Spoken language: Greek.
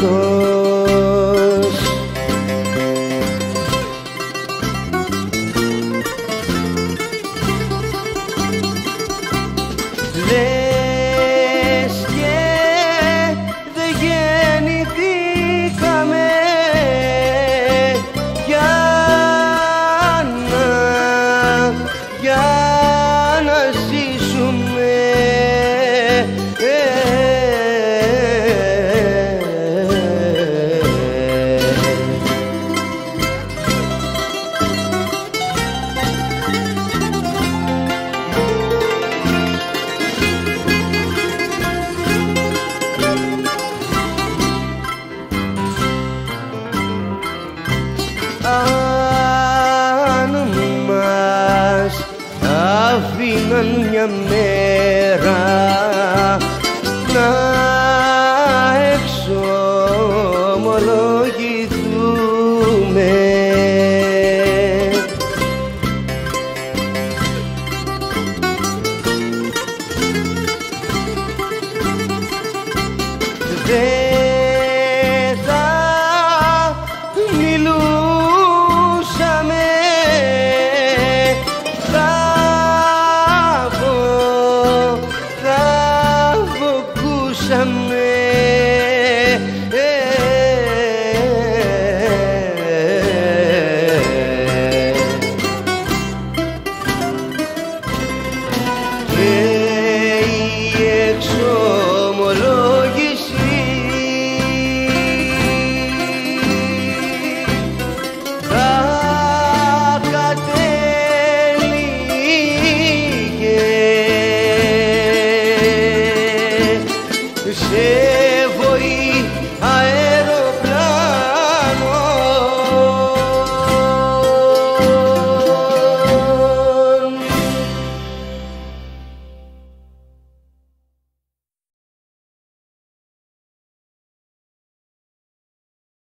todo. Αφήναν μια μέρα να εξομολογηθούμε. Δεν